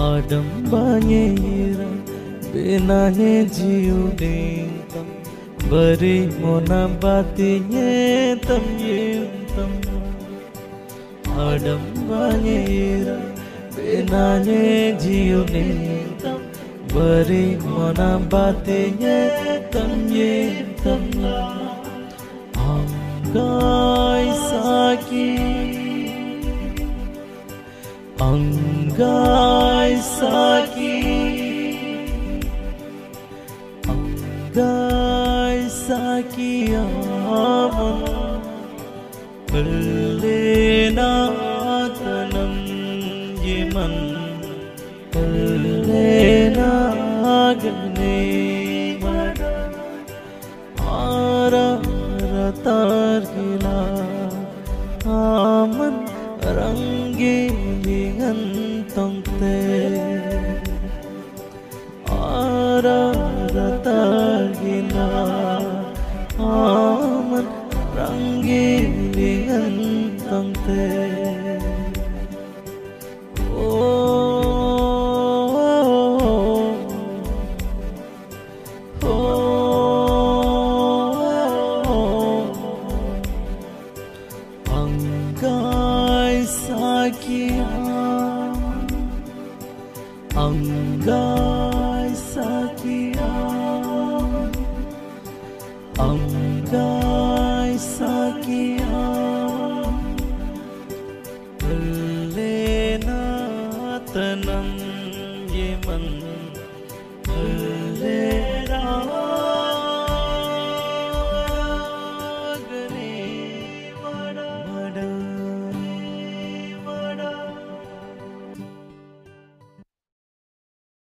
ആഡംബായേ ബിനാനേ ജീവദേന്തം വരി മോനം ബാത്തിയേ തം യേന്തം ആഡംബായേ ബിനാനേ ജീവദേന്തം വരി മോനം ബാത്തിയേ തം യേന്തം ആംഗാ अङ्गी गै सा किमले नाञ्ज मन्ले नागने आरतार् आमन् gane Ara ratar gila Aman साखिया अंगाय साखिया अंगाय साखिया लेना तनम ये मन।